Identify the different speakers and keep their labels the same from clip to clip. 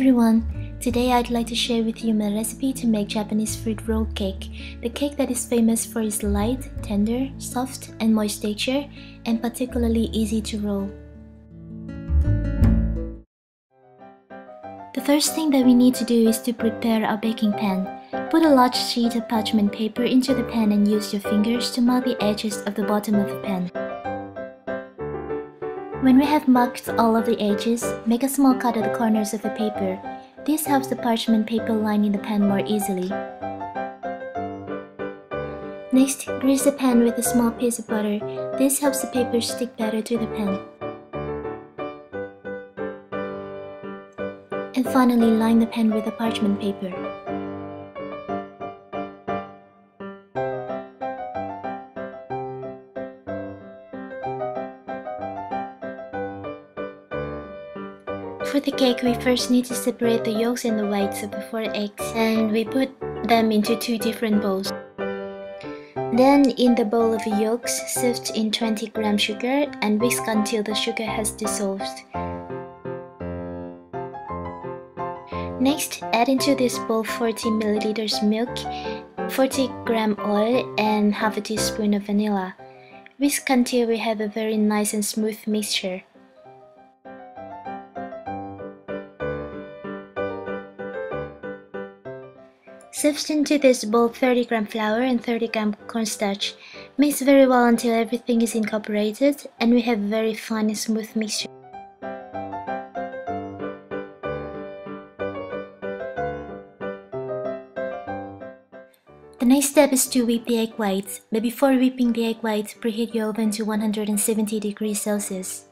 Speaker 1: everyone! Today I'd like to share with you my recipe to make Japanese fruit roll cake, the cake that is famous for its light, tender, soft, and moist texture, and particularly easy to roll. The first thing that we need to do is to prepare our baking pan. Put a large sheet of parchment paper into the pan and use your fingers to mark the edges of the bottom of the pan. When we have marked all of the edges, make a small cut at the corners of the paper. This helps the parchment paper line in the pan more easily. Next, grease the pan with a small piece of butter. This helps the paper stick better to the pan. And finally, line the pan with the parchment paper. For the cake, we first need to separate the yolks and the whites of the 4 eggs and we put them into two different bowls. Then in the bowl of yolks, sift in 20 gram sugar and whisk until the sugar has dissolved. Next, add into this bowl 40 milliliters milk, 40 gram oil and half a teaspoon of vanilla. Whisk until we have a very nice and smooth mixture. Sift into this bowl 30 gram flour and 30 gram cornstarch. Mix very well until everything is incorporated and we have a very fine and smooth mixture. The next step is to whip the egg whites, but before whipping the egg whites, preheat your oven to 170 degrees Celsius.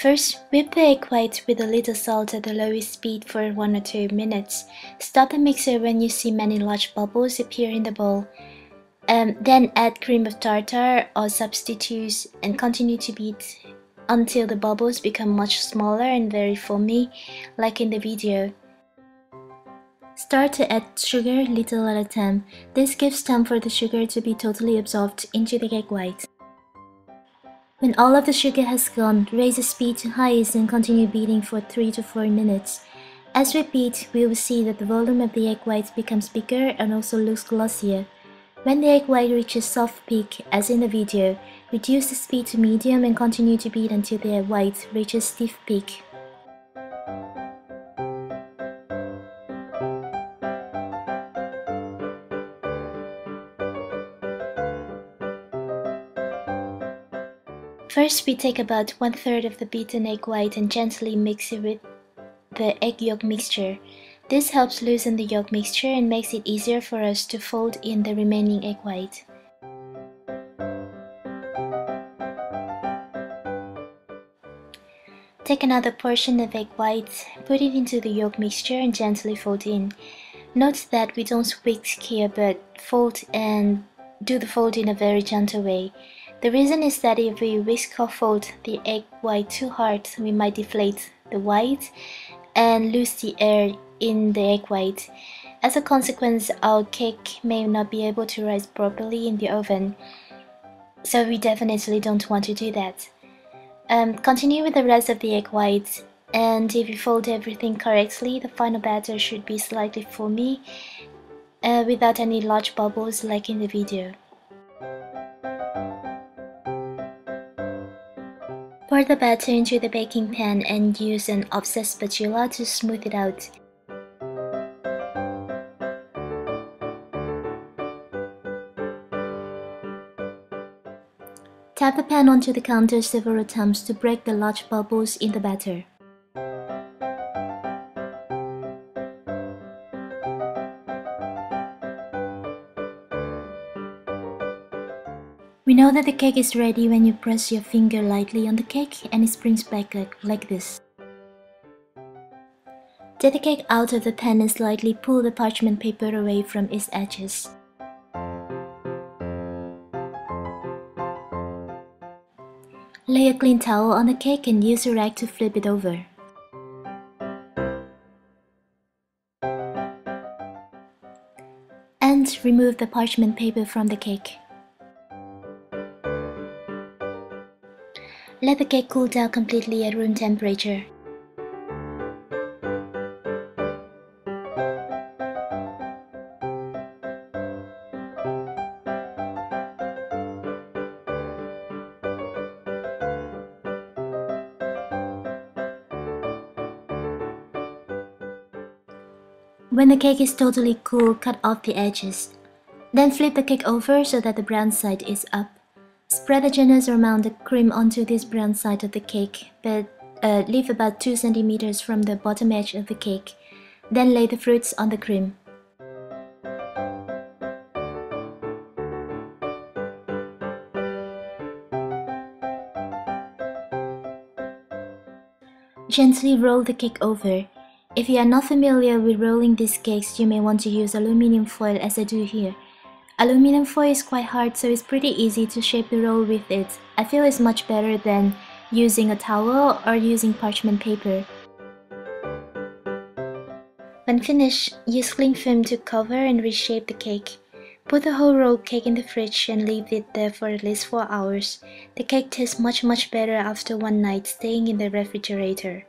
Speaker 1: First, whip the egg whites with a little salt at the lowest speed for 1 or 2 minutes. Stop the mixer when you see many large bubbles appear in the bowl. Um, then add cream of tartar or substitutes and continue to beat until the bubbles become much smaller and very foamy, like in the video. Start to add sugar little at a time. This gives time for the sugar to be totally absorbed into the egg white. When all of the sugar has gone, raise the speed to highest and continue beating for 3 to 4 minutes. As we beat, we will see that the volume of the egg white becomes bigger and also looks glossier. When the egg white reaches soft peak, as in the video, reduce the speed to medium and continue to beat until the egg white reaches stiff peak. First, we take about one third of the beaten egg white and gently mix it with the egg yolk mixture. This helps loosen the yolk mixture and makes it easier for us to fold in the remaining egg white. Take another portion of egg white, put it into the yolk mixture and gently fold in. Note that we don't whisk here but fold and do the fold in a very gentle way. The reason is that if we whisk or fold the egg white too hard, we might deflate the white and lose the air in the egg white. As a consequence, our cake may not be able to rise properly in the oven. So we definitely don't want to do that. Um, continue with the rest of the egg whites and if you fold everything correctly, the final batter should be slightly foamy uh, without any large bubbles like in the video. Pour the batter into the baking pan and use an offset spatula to smooth it out. Tap the pan onto the counter several times to break the large bubbles in the batter. We know that the cake is ready when you press your finger lightly on the cake and it springs back like, like this. Take the cake out of the pan and slightly pull the parchment paper away from its edges. Lay a clean towel on the cake and use a rag to flip it over. And remove the parchment paper from the cake. Let the cake cool down completely at room temperature. When the cake is totally cool, cut off the edges. Then flip the cake over so that the brown side is up. Spread a generous amount of cream onto this brown side of the cake, but uh, leave about 2 centimeters from the bottom edge of the cake. Then lay the fruits on the cream. Gently roll the cake over. If you are not familiar with rolling these cakes, you may want to use aluminum foil as I do here. Aluminum foil is quite hard so it's pretty easy to shape the roll with it. I feel it's much better than using a towel or using parchment paper. When finished, use cling film to cover and reshape the cake. Put the whole rolled cake in the fridge and leave it there for at least 4 hours. The cake tastes much much better after one night staying in the refrigerator.